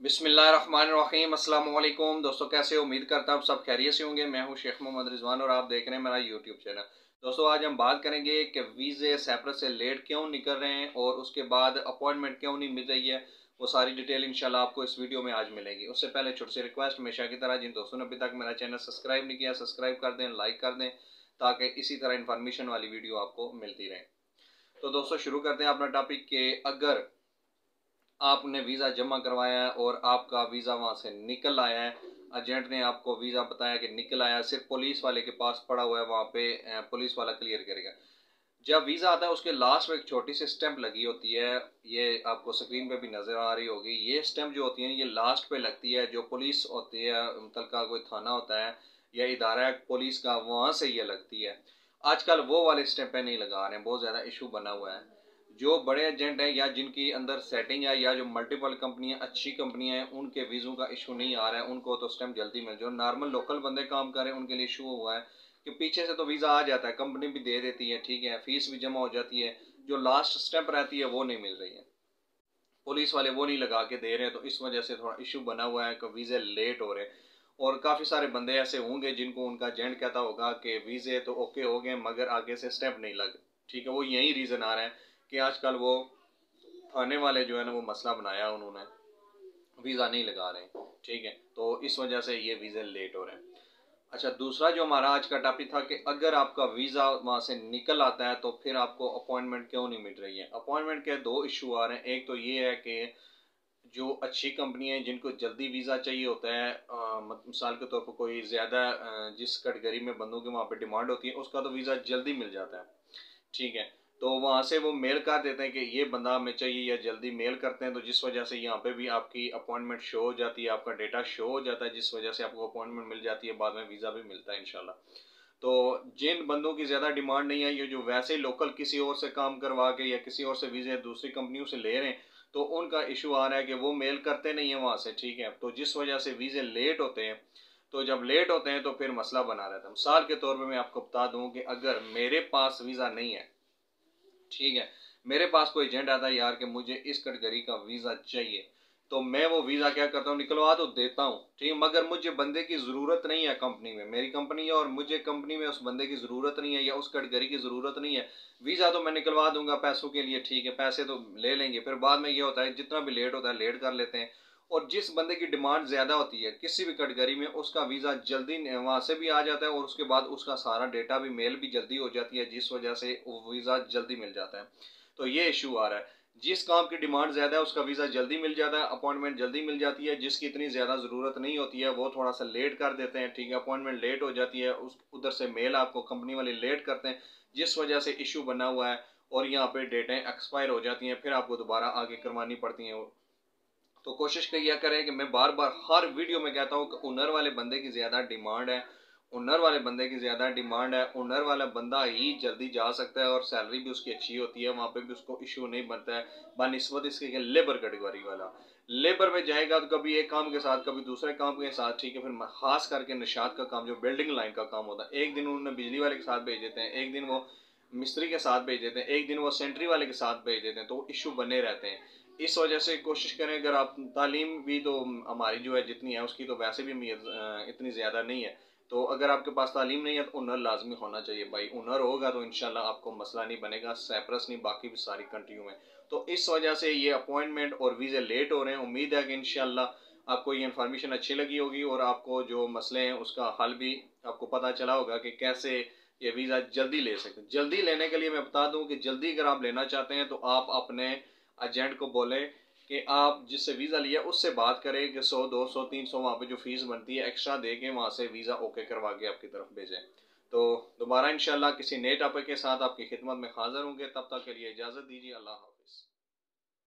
बिसमीम अल्लाम दोस्तों, कैसे उम्मीद करता हूँ सब खैरियत से होंगे। मैं हूँ शेख मोहम्मद रिजवान और आप देख रहे हैं मेरा यूट्यूब चैनल दोस्तों, आज हम बात करेंगे कि वीज़े सैप्रस से लेट क्यों निकल रहे हैं और उसके बाद अपॉइंटमेंट क्यों नहीं मिल रही है। वो सारी डिटेल इंशाल्लाह आपको इस वीडियो में आज मिलेगी। उससे पहले छोटी सी रिक्वेस्ट, हमेशा की तरह जिन दोस्तों ने अभी तक मेरा चैनल सब्सक्राइब नहीं किया, सब्सक्राइब कर दें, लाइक कर दें, ताकि इसी तरह इन्फॉर्मेशन वाली वीडियो आपको मिलती रहे। तो दोस्तों, शुरू करते हैं अपना टॉपिक के अगर आपने वीज़ा जमा करवाया है और आपका वीज़ा वहाँ से निकल आया है। एजेंट ने आपको वीज़ा बताया कि निकल आया, सिर्फ़ पुलिस वाले के पास पड़ा हुआ है वहाँ पे पुलिस वाला क्लियर करेगा। जब वीज़ा आता है, उसके लास्ट में एक छोटी सी स्टैंप लगी होती है। ये आपको स्क्रीन पे भी नज़र आ रही होगी। ये स्टैंप जो होती है, ये लास्ट पे लगती है। जो पुलिस होती है मतलब का कोई थाना होता है या इदारा पुलिस का वहाँ से ये लगती है। आजकल वो वाले स्टैंपें नहीं लगा रहे हैं। बहुत ज़्यादा इशू बना हुआ है। जो बड़े एजेंट हैं या जिनकी अंदर सेटिंग है या जो मल्टीपल कंपनियाँ अच्छी कंपनियाँ हैं, उनके वीज़ों का इशू नहीं आ रहा है, उनको तो स्टैम्प जल्दी मिल जो नॉर्मल लोकल बंदे काम कर रहे हैं, उनके लिए इशू हुआ है कि पीछे से तो वीज़ा आ जाता है कंपनी भी दे देती है, ठीक है फ़ीस भी जमा हो जाती है, जो लास्ट स्टेप रहती है, वो नहीं मिल रही है। पुलिस वाले वो नहीं लगा के दे रहे हैं तो इस वजह से थोड़ा इशू बना हुआ है, कि वीज़े लेट हो रहे हैं। और काफ़ी सारे बंदे ऐसे होंगे जिनको उनका एजेंट कहता होगा कि वीज़े तो ओके हो गए, मगर आगे से स्टेप नहीं लग, ठीक है, वो यही रीज़न आ रहा है। कि आजकल वो आने वाले जो है ना, वो मसला बनाया उन्होंने। वीज़ा नहीं लगा रहे ठीक है? तो इस वजह से ये वीज़े लेट हो रहे हैं। अच्छा दूसरा जो हमारा आज का टॉपिक था कि अगर आपका वीज़ा वहाँ से निकल आता है तो फिर आपको अपॉइंटमेंट क्यों नहीं मिल रही है? अपॉइंटमेंट के दो इशू आ रहे हैं। एक तो ये है कि जो अच्छी कंपनी है, जिनको जल्दी वीज़ा चाहिए होता है मिसाल के तौर तो पर कोई ज़्यादा जिस कैटेगरी में बंदों की वहाँ पर डिमांड होती है, उसका तो वीज़ा जल्दी मिल जाता है, ठीक है? तो वहाँ से वो मेल कर देते हैं कि ये बंदा हमें चाहिए या जल्दी मेल करते हैं तो जिस वजह से यहाँ पे भी आपकी अपॉइंटमेंट शो हो जाती है, आपका डेटा शो हो जाता है, जिस वजह से आपको अपॉइंटमेंट मिल जाती है, बाद में वीज़ा भी मिलता है इनशाला तो जिन बंदों की ज़्यादा डिमांड नहीं आई है, जो वैसे लोकल किसी और से काम करवा के या किसी और से वीज़े दूसरी कंपनियों से ले रहे हैं तो उनका इशू आ रहा है कि वो मेल करते नहीं है वहाँ से, ठीक है? तो जिस वजह से वीज़े लेट होते हैं तो जब लेट होते हैं तो फिर मसला बना रहता है। मिसाल के तौर पर मैं आपको बता दूँ कि अगर मेरे पास वीज़ा नहीं है ठीक है। मेरे पास कोई एजेंट आता है यार कि मुझे इस कैटेगरी का वीज़ा चाहिए। तो मैं वो वीज़ा क्या करता हूँ, निकलवा तो देता हूँ। ठीक है, मगर मुझे बंदे की ज़रूरत नहीं है कंपनी में। मेरी कंपनी है और मुझे कंपनी में उस बंदे की ज़रूरत नहीं है या उस कैटेगरी की ज़रूरत नहीं है। वीज़ा तो मैं निकलवा दूँगा पैसों के लिए, ठीक है। पैसे तो ले लेंगे। फिर बाद में ये होता है, जितना भी लेट होता है, लेट कर लेते हैं। और जिस बंदे की डिमांड ज़्यादा होती है किसी भी कैटेगरी में, उसका वीज़ा जल्दी वहाँ से भी आ जाता है और उसके बाद उसका सारा डेटा भी, मेल भी जल्दी हो जाती है, जिस वजह से वीज़ा जल्दी मिल जाता है। तो ये इशू आ रहा है। जिस काम की डिमांड ज़्यादा है, उसका वीज़ा जल्दी मिल जाता है, अपॉइंटमेंट जल्दी मिल जाती है, जिसकी इतनी ज़्यादा ज़रूरत नहीं होती है, वो थोड़ा सा लेट कर देते हैं, ठीक है, अपॉइंटमेंट लेट हो जाती है, उस, उधर से मेल आपको कंपनी वाले लेट करते हैं, जिस वजह से इशू बना हुआ है और यहाँ पे डेटें एक्सपायर हो जाती हैं, फिर आपको दोबारा आगे करवानी पड़ती हैं तो कोशिश किया करें कि मैं बार बार हर वीडियो में कहता हूँ कि ओनर वाले बंदे की ज़्यादा डिमांड है ओनर वाले बंदे की ज़्यादा डिमांड है ओनर वाला बंदा ही जल्दी जा सकता है और सैलरी भी उसकी अच्छी होती है, वहाँ पे भी उसको इशू नहीं बनता है, बनस्बत इसके लेबर कैटेगरी वाला। लेबर में जाएगा तो कभी एक काम के साथ, कभी दूसरे काम के साथ, ठीक है, फिर खास करके निशात का काम, जो बिल्डिंग लाइन का काम होता है, एक दिन उन्होंने बिजली वाले के साथ भेज देते हैं, एक दिन वो मिस्त्री के साथ भेज देते हैं, एक दिन वो सेंट्री वाले के साथ भेज देते हैं तो वो इशू बने रहते हैं। इस वजह से कोशिश करें, अगर आप तालीम भी तो हमारी जो है जितनी है, उसकी तो वैसे भी इतनी ज़्यादा नहीं है। तो अगर आपके पास तालीम नहीं है तो उनर लाजमी होना चाहिए भाई। उनर होगा तो इनशाला आपको मसला नहीं बनेगा सैप्रस नहीं, बाकी भी सारी कंट्रियों में। तो इस वजह से ये अपॉइंटमेंट और वीज़े लेट हो रहे हैं। उम्मीद है कि इनशाला आपको ये इन्फॉर्मेशन अच्छी लगी होगी और आपको जो मसले हैं, उसका हल भी आपको पता चला होगा कि कैसे ये वीज़ा जल्दी ले सकते जल्दी लेने के लिए मैं बता दूँ कि जल्दी अगर आप लेना चाहते हैं तो आप अपने एजेंट को बोलें कि आप जिससे वीज़ा लिया, उससे बात करें कि सौ, दो सौ, तीन सौ वहाँ पर जो फ़ीस बनती है एक्स्ट्रा दे के वहाँ से वीज़ा ओके करवा के आपकी तरफ़ भेजें। तो दोबारा इंशाल्लाह किसी नए टॉपिक के साथ आपकी खिदमत में हाजिर होंगे। तब तक के लिए इजाज़त दीजिए। अल्लाह